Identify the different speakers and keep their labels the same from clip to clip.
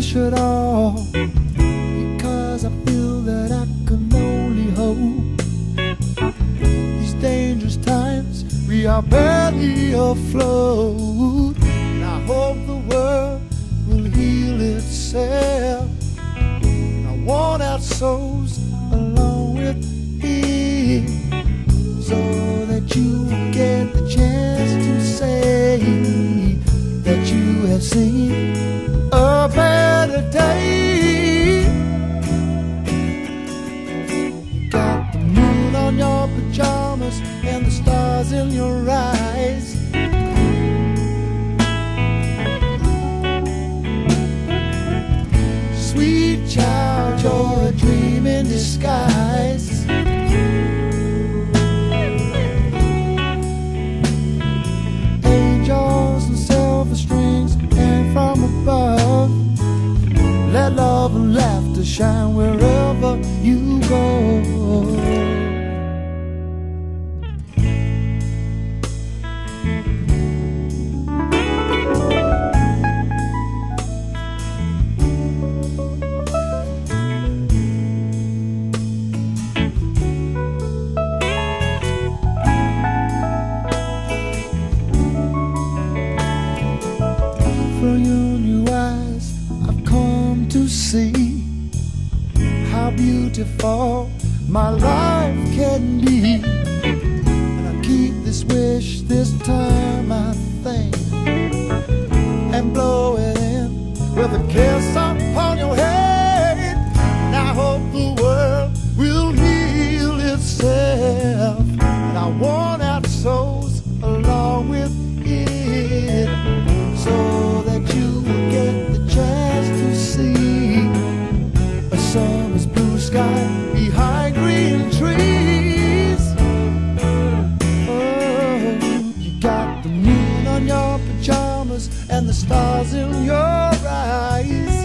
Speaker 1: wish at all because I feel that I can only hope these dangerous times we are barely afloat. And I hope the world will heal itself. I want out souls along with it so that you get the chance to say that you have seen Sweet child, you're a dream in disguise. Angels and silver strings hang from above. Let love and laughter shine wherever you go. Beautiful my life can be. And I keep this wish this time, and the stars in your eyes.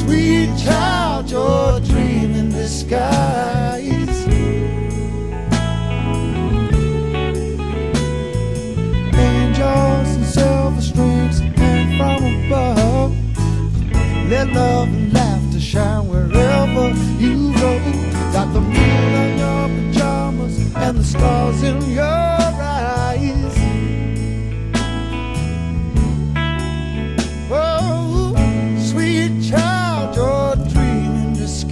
Speaker 1: Sweet child, your dream in disguise. angels and silver strings hang from above. Let love and laughter shine wherever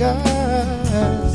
Speaker 1: God.